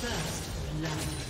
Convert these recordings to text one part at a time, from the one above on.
First blood.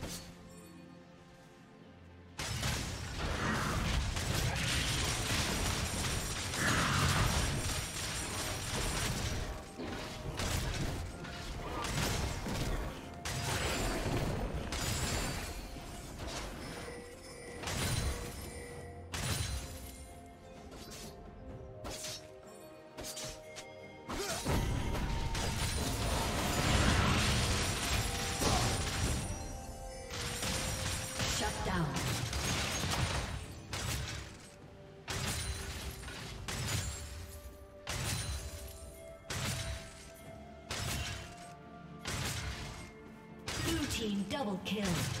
Double kill.